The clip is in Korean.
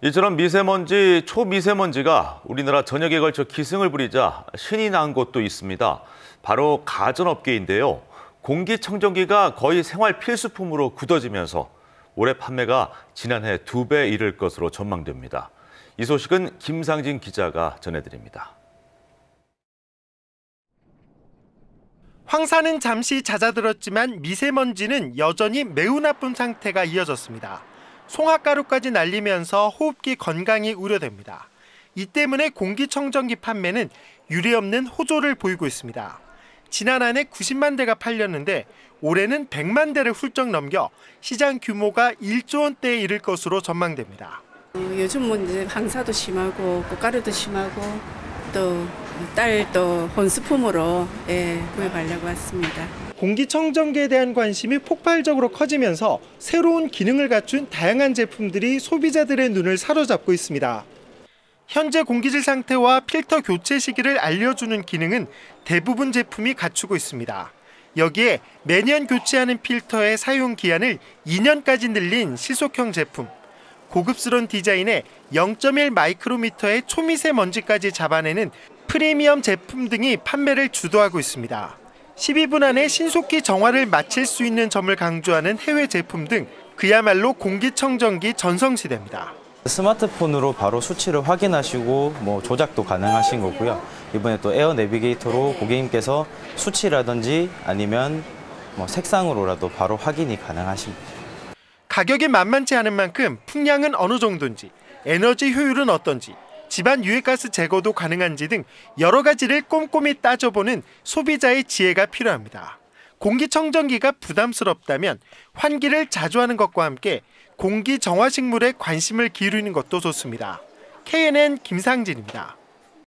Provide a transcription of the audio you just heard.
이처럼 미세먼지, 초미세먼지가 우리나라 전역에 걸쳐 기승을 부리자 신이 난 곳도 있습니다. 바로 가전업계인데요. 공기청정기가 거의 생활 필수품으로 굳어지면서 올해 판매가 지난해 두 배 이를 것으로 전망됩니다. 이 소식은 김상진 기자가 전해드립니다. 황사는 잠시 잦아들었지만 미세먼지는 여전히 매우 나쁜 상태가 이어졌습니다. 송화가루까지 날리면서 호흡기 건강이 우려됩니다. 이 때문에 공기청정기 판매는 유례없는 호조를 보이고 있습니다. 지난 한 해 90만 대가 팔렸는데 올해는 100만 대를 훌쩍 넘겨 시장 규모가 1조 원대에 이를 것으로 전망됩니다. 어, 요즘 뭐 이제 황사도 심하고 꽃가루도 심하고 또 딸도 혼수품으로 예, 구입하려고 왔습니다. 공기청정기에 대한 관심이 폭발적으로 커지면서 새로운 기능을 갖춘 다양한 제품들이 소비자들의 눈을 사로잡고 있습니다. 현재 공기질 상태와 필터 교체 시기를 알려주는 기능은 대부분 제품이 갖추고 있습니다. 여기에 매년 교체하는 필터의 사용 기한을 2년까지 늘린 시속형 제품, 고급스러운 디자인에 0.1 마이크로미터의 초미세먼지까지 잡아내는 프리미엄 제품 등이 판매를 주도하고 있습니다. 12분 안에 신속히 정화를 마칠 수 있는 점을 강조하는 해외 제품 등 그야말로 공기청정기 전성시대입니다. 스마트폰으로 바로 수치를 확인하시고 뭐 조작도 가능하신 거고요. 이번에 또 에어 내비게이터로 고객님께서 수치라든지 아니면 뭐 색상으로라도 바로 확인이 가능하십니다. 가격이 만만치 않은 만큼 풍량은 어느 정도인지, 에너지 효율은 어떤지, 집안 유해가스 제거도 가능한지 등 여러 가지를 꼼꼼히 따져보는 소비자의 지혜가 필요합니다. 공기청정기가 부담스럽다면 환기를 자주 하는 것과 함께 공기 정화식물에 관심을 기울이는 것도 좋습니다. KNN 김상진입니다.